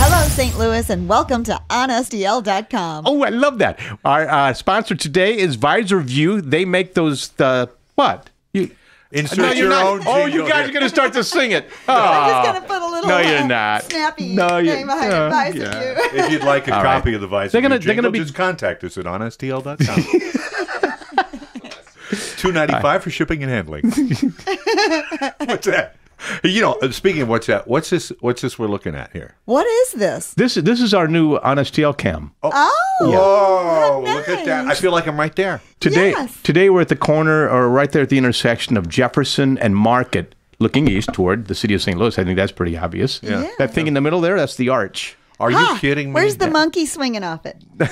Hello, St. Louis, and welcome to OnStL.com. Oh, I love that. Our uh, sponsor today is Visor View. They make those, uh, what? You, Insert no, your own Oh, you guys here. are going to start to sing it. I'm Oh. just going to put a little No, uh, you're not. snappy No, you- name behind uh, it. Visor yeah. View. If you'd like a All copy right. of the Vice, They're gonna- View they're gonna be- just contact us at OnStL.com. Two ninety five for shipping and handling. what's that? You know, uh, speaking of what's that, what's this? What's this we're looking at here? What is this? This, is this is our new OnStL cam. Oh, Whoa! how Look at that! I feel like I'm right there. Today, Yes. today we're at the corner, or right there at the intersection of Jefferson and Market, looking east toward the city of St. Louis. I think that's pretty obvious. Yeah. That thing in the middle there, that's the arch. Are Huh, you kidding me? Where's the monkey swinging off it?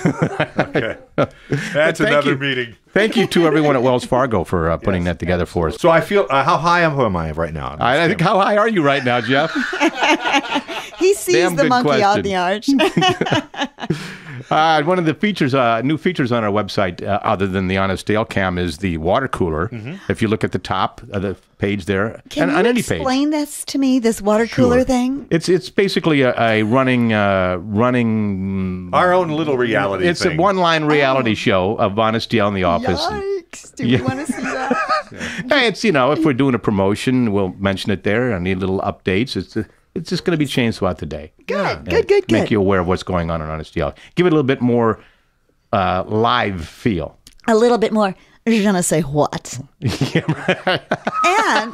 Okay. That's another you. meeting. Thank you to everyone at Wells Fargo for uh, putting that together for us. So I feel uh, how high am I right now? I, I think, how high are you right now, Jeff? He sees Damn the monkey out question. the arch. Uh, one of the features, uh, new features on our website, uh, other than the OnStL Cam, is the water cooler. If you look at the top of the page there, Can and you on any page, explain this to me, this water cooler thing? it's it's basically a, a running uh, running. Our own little reality. It's thing. a one line reality show of OnStL in the office. Yikes. Do Yeah. you want to see that? Hey, it's you know if we're doing a promotion, we'll mention it there. I need little updates. It's it's just going to be changed throughout the day. Good, good, good, good. Make you aware of what's going on in OnStL. Give it a little bit more uh, live feel. A little bit more. Je ne sais what. and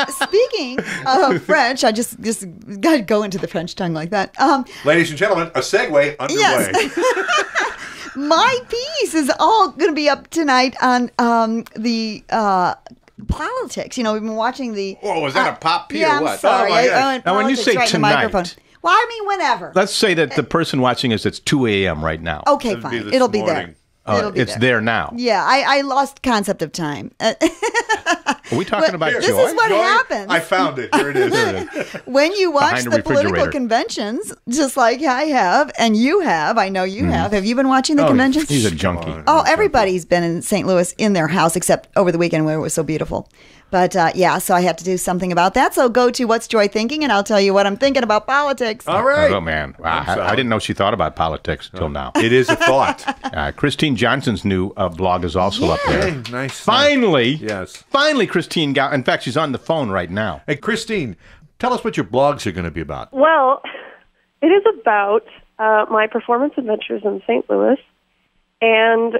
speaking of French, I just just got to go into the French tongue like that. Um, Ladies and gentlemen, a segue underway. Yes. my piece is all going to be up tonight on um, the uh, politics. You know, we've been watching the. Oh, was that a pop pee or yeah, I'm what? sorry. Oh, my I- gosh. I went Now, when you say right the tonight- microphone. Well, I mean, whenever. Let's say that the person watching us, it's 2 a.m. right now. Okay, It'll fine. this It'll be morning. there. Uh, It'll be it's there. there now. Yeah, I, I lost concept of time. Are we talking But about this joy? is what Joy, happens. I found it. Here it is. when you watch Behind the the political conventions, just like I have, and you have, I know you hmm. have. Have you been watching the Oh, conventions? He's a junkie. Oh, everybody's been in St. Louis in their house except over the weekend where it was so beautiful. But uh, yeah, so I have to do something about that. So go to What's Joy Thinking, and I'll tell you what I'm thinking about politics. All right. Oh man, wow. I. I didn't know she thought about politics till now. It is a thought. Uh, Christine Johnson's new uh, blog is also up there. Hey, nice. Finally, Yes. finally, Christine got. In fact, she's on the phone right now. Hey, Christine, tell us what your blogs are going to be about. Well, it is about uh, my performance adventures in St. Louis and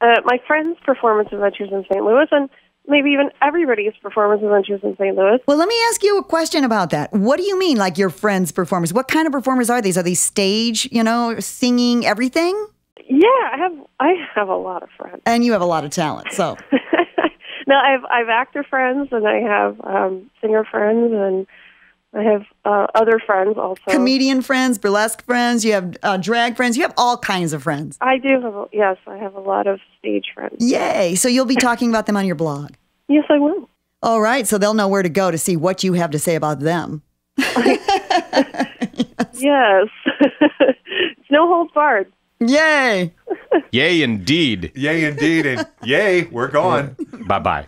uh, my friends' performance adventures in St. Louis, and maybe even everybody's performances performance adventures in St. Louis. Well, let me ask you a question about that. What do you mean, like your friends' performers? What kind of performers are these? Are these stage, you know, singing, everything? Yeah, I have I have a lot of friends. And you have a lot of talent, so. no, I have I have actor friends, and I have um, singer friends, and I have uh, other friends also. comedian friends, burlesque friends, you have uh, drag friends, you have all kinds of friends. I do have a, yes, I have a lot of stage friends. Yay. So you'll be talking about them on your blog. Yes, I will. All right. So they'll know where to go to see what you have to say about them. Yes, it's no holds barred. Yay. Yay, indeed. Yay, indeed. And yay, we're gone. Bye bye.